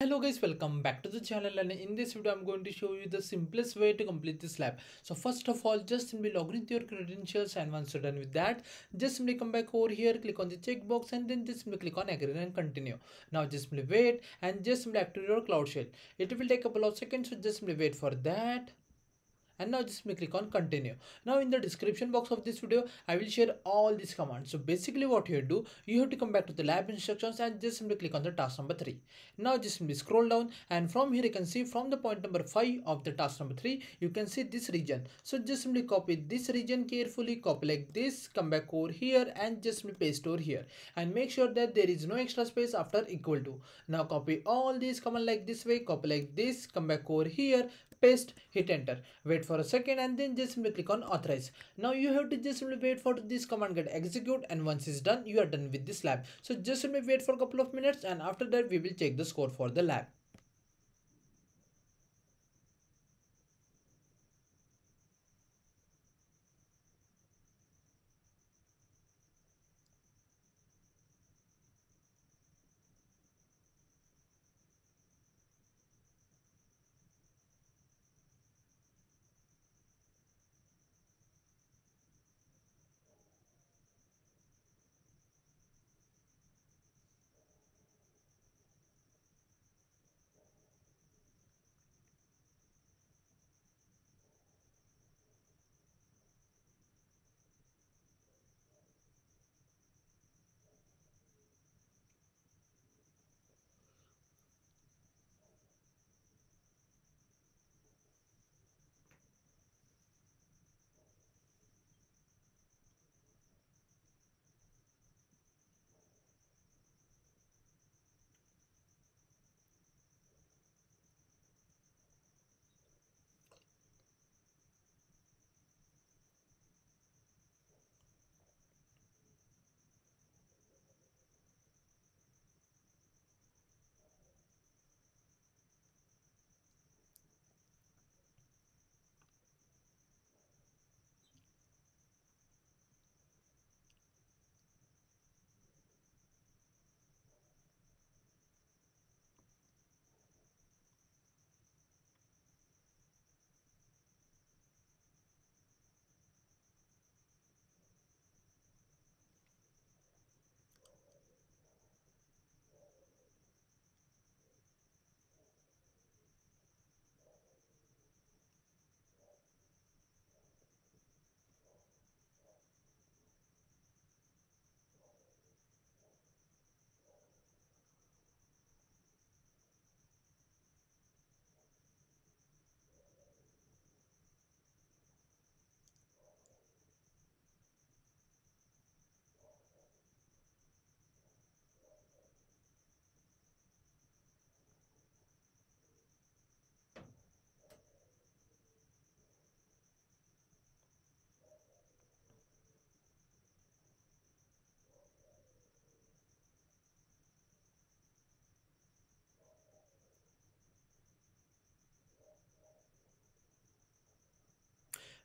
hello guys welcome back to the channel and in this video i'm going to show you the simplest way to complete this lab. So first of all just simply log in into your credentials and once you're done with that just simply come back over here click on the checkbox and then just simply click on agree and continue. Now just simply wait and just simply activate your cloud shell. It will take a couple of seconds so just simply wait for that and now just me click on continue. Now in the description box of this video i will share all these commands. So basically what you do you have to come back to the lab instructions and just simply click on the task number three. Now just simply scroll down and from here you can see from the point number five of the task number three you can see this region. So just simply copy this region carefully copy like this come back over here and just simply paste over here. And make sure that there is no extra space after equal to. Now copy all these command like this way copy like this come back over here paste hit enter. Wait for a second and then just simply click on authorize. Now you have to just simply wait for this command get execute and once it's done you are done with this lab. So just simply wait for a couple of minutes and after that we will check the score for the lab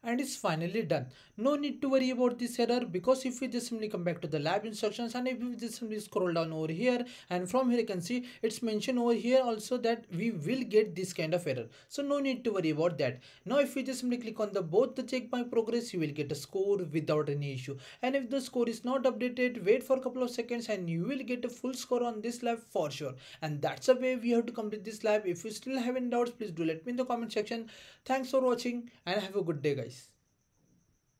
and it's finally done. No need to worry about this error because if we just simply come back to the lab instructions and if we just simply scroll down over here and from here you can see it's mentioned over here also that we will get this kind of error. So no need to worry about that. Now if we just simply click on the both the check my progress you will get a score without any issue. And if the score is not updated wait for a couple of seconds and you will get a full score on this lab for sure. And that's the way we have to complete this lab. If you still have any doubts please do let me in the comment section. Thanks for watching and have a good day guys